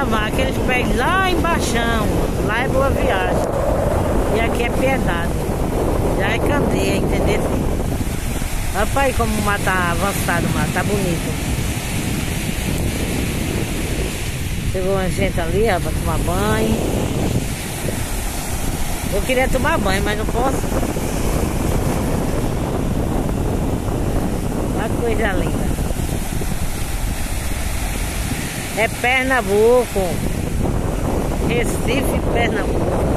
lavar aqueles pés lá embaixo. Lá é boa viagem. E aqui é piedade. Já é candeia, entendeu? Olha pra aí como o mar tá avançado, o mar tá bonito. Chegou uma gente ali, ó, pra tomar banho. Eu queria tomar banho, mas não posso. Que coisa linda. É Pernambuco. Recife, Pernambuco.